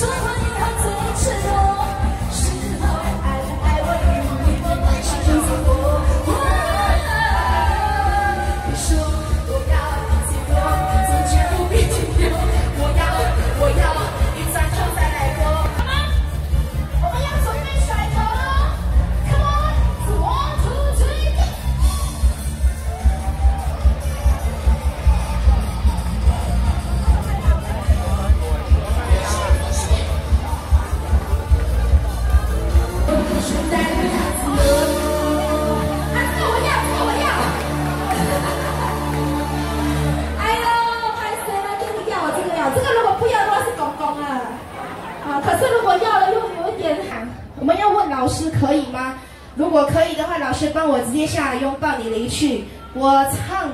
so 可是如果要了又有一点喊，我们要问老师可以吗？如果可以的话，老师帮我直接下来拥抱你离去。我唱